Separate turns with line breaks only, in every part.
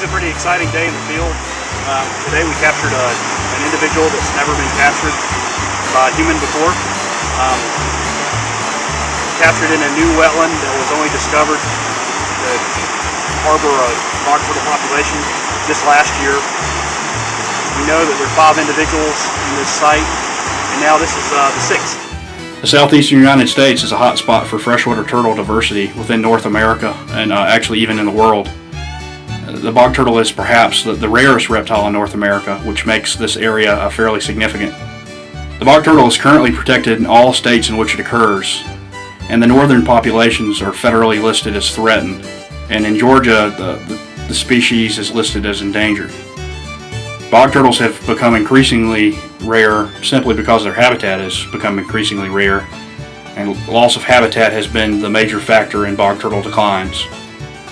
Today's a pretty exciting day in the field. Um, today we captured a, an individual that's never been captured by a human before. Um, captured in a new wetland that was only discovered to harbor a bog turtle population this last year. We know that there are five individuals in this site, and now this is uh, the sixth.
The southeastern United States is a hot spot for freshwater turtle diversity within North America and uh, actually even in the world. The bog turtle is perhaps the, the, rarest reptile in North America, which makes this area uh, fairly significant. The bog turtle is currently protected in all states in which it occurs, and the northern populations are federally listed as threatened, and in Georgia, the, the, the species is listed as endangered. Bog turtles have become increasingly rare simply because their habitat has become increasingly rare, and loss of habitat has been the major factor in bog turtle declines.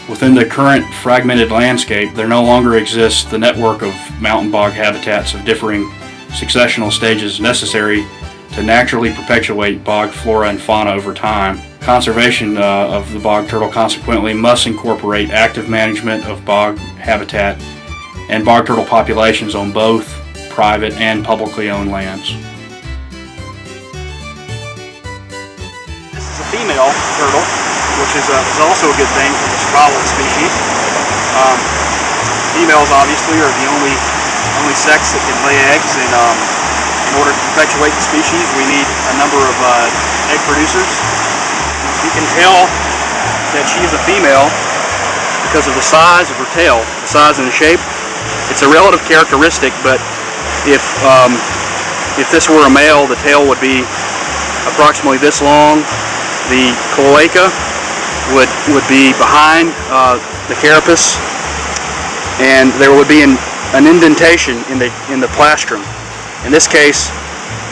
Within the current fragmented landscape, there no longer exists the network of mountain bog habitats of differing successional stages necessary to naturally perpetuate bog flora and fauna over time. Conservation uh, of the bog turtle consequently must incorporate active management of bog habitat and bog turtle populations on both private and publicly owned lands.
This is a female turtle, which is, a, is also a good thing for the the species. Um, females obviously are the only only sex that can lay eggs and um, in order to perpetuate the species, we need a number of uh, egg producers. You can tell that she is a female because of the size of her tail, the size and the shape. It's a relative characteristic, but if um, if this were a male, the tail would be approximately this long. The cloaca would would be behind uh, the carapace, and there would be an, an indentation in the in the plastron. In this case,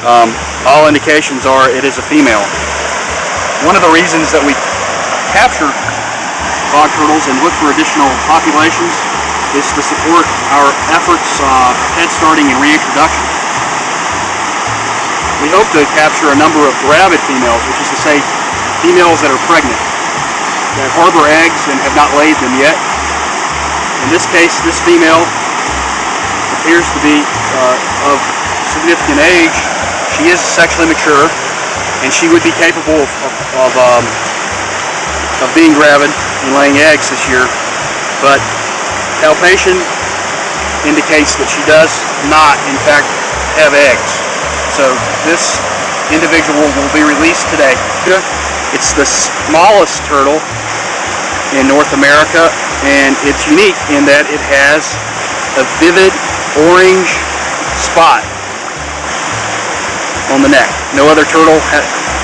um, all indications are it is a female. One of the reasons that we capture bog turtles and look for additional populations is to support our efforts uh, head starting and reintroduction. We hope to capture a number of gravid females, which is to say females that are pregnant, that harbor eggs and have not laid them yet. In this case, this female appears to be uh, of significant age, she is sexually mature, and she would be capable of, of, um, of being gravid and laying eggs this year. But palpation indicates that she does not, in fact, have eggs. So this individual will be released today. It's the smallest turtle in North America, and it's unique in that it has a vivid orange spot on the neck. No other turtle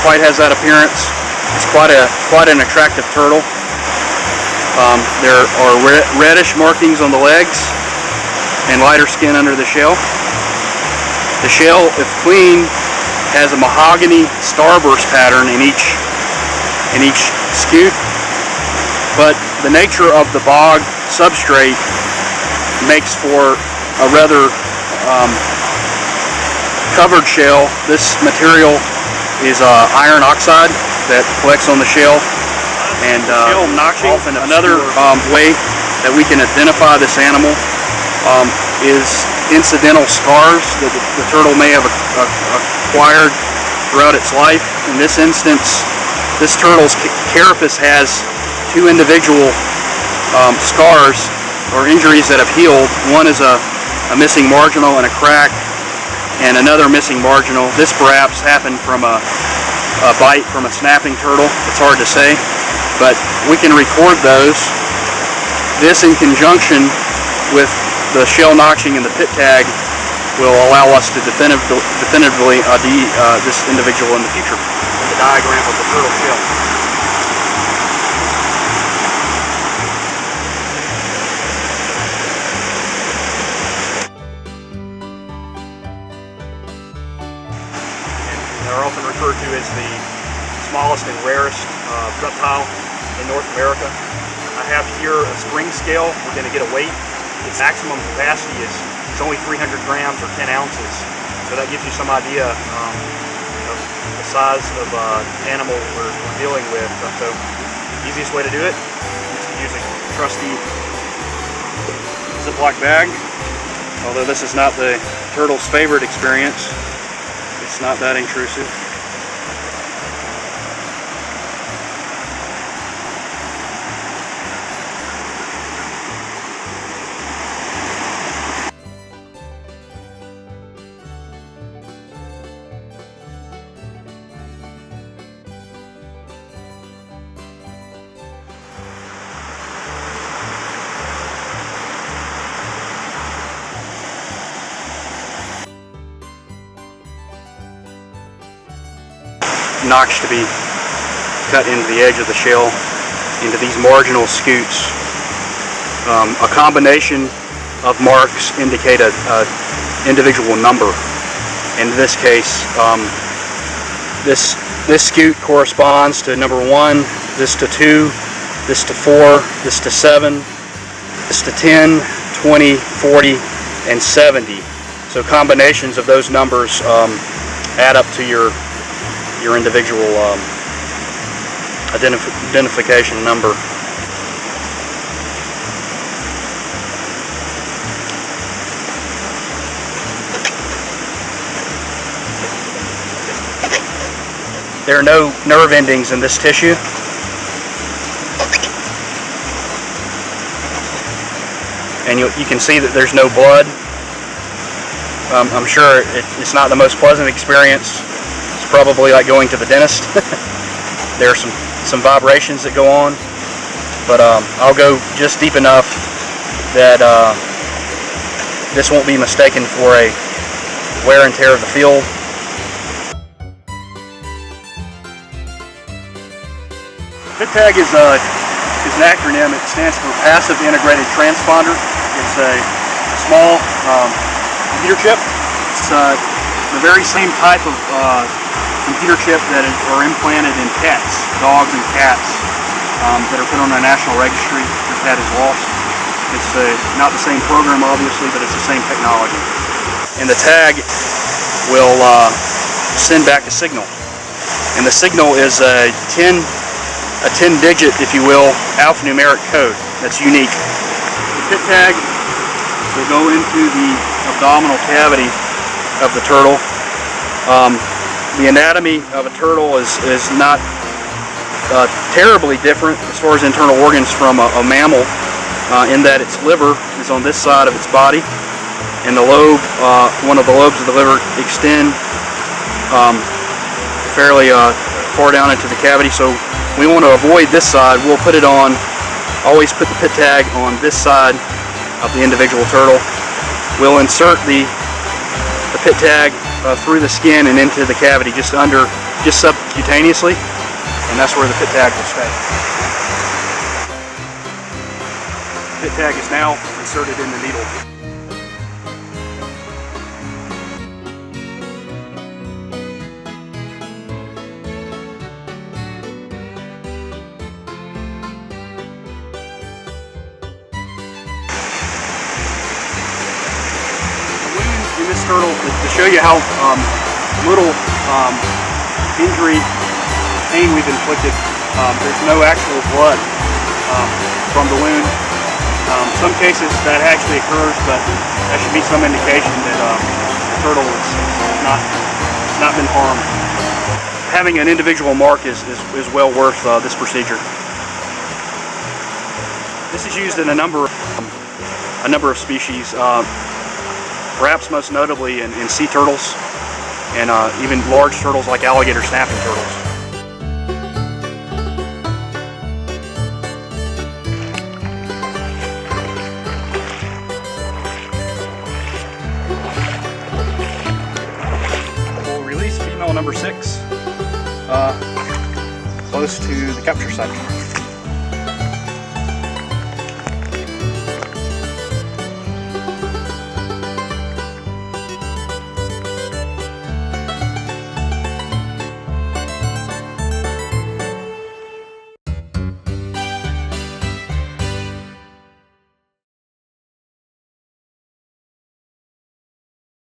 quite has that appearance. It's quite a quite an attractive turtle. Um, there are re reddish markings on the legs and lighter skin under the shell. The shell, if clean, has a mahogany starburst pattern in each in each scute, but the nature of the bog substrate makes for a rather um, covered shell. This material is uh, iron oxide that collects on the shell. And uh, often another um, way that we can identify this animal um, is incidental scars that the, the turtle may have acquired throughout its life. In this instance, this turtle's carapace has two individual um, scars or injuries that have healed. One is a, a missing marginal and a crack and another missing marginal. This perhaps happened from a, a bite from a snapping turtle. It's hard to say, but we can record those. This in conjunction with the shell notching and the pit tag will allow us to definitively, ID uh, this individual in the future. Diagram of the turtle shell. are often referred to as the smallest and rarest uh, reptile in North America. I have here a spring scale. We're going to get a weight. Its maximum capacity is, is only 300 grams or 10 ounces. So that gives you some idea um, the size of uh, animal we're, we're, dealing with. So easiest way to do it is to use a trusty Ziploc bag. Although this is not the turtle's favorite experience, it's not that intrusive. Notch to be cut into the edge of the shell into these marginal scutes. Um, a combination of marks indicate a, a, individual number. In this case, um, this this scute corresponds to number one, this to two, this to four, this to seven, this to 10, 20, 40, and 70. So combinations of those numbers um, add up to your your individual um, identif identification number. There are no nerve endings in this tissue. And you, you can see that there's no blood. Um, I'm sure it, it's not the most pleasant experience probably like going to the dentist. there are some, some vibrations that go on, but um, I'll go just deep enough that uh, this won't be mistaken for a wear and tear of the field. PIT-TAG is, a, uh, is an acronym. It stands for Passive Integrated Transponder. It's a, small um, computer chip. It's uh, the very same type of uh, computer chip that are implanted in pets, dogs and cats, um, that are put on a national registry if is lost. It's uh, not the same program, obviously, but it's the same technology. And the tag will uh, send back a signal. And the signal is a 10, a 10 digit, if you will, alphanumeric code that's unique. The pit tag will go into the abdominal cavity of the turtle. Um, the anatomy of a turtle is, is not uh, terribly different as far as internal organs from a, a mammal uh, in that its liver is on this side of its body and the lobe, uh, one of the lobes of the liver extend um, fairly uh, far down into the cavity. So we want to avoid this side. We'll put it on always put the pit tag on this side of the individual turtle. We'll insert the the pit tag uh, through the skin and into the cavity, just under, just subcutaneously, and that's where the pit tag will stay. The Pit tag is now inserted in the needle. To, show you how um, little um, injury, pain we've inflicted. Um, there's no actual blood um, from the wound. Um, some cases that actually occurs, but that should be some indication that um, the turtle is not not been harmed. Having an individual mark is, is, is well worth uh, this procedure. This is used in a number of, a number of species. Uh, perhaps most notably in, in sea turtles and uh, even large turtles like alligator snapping turtles. We'll release female number six uh, close to the capture site.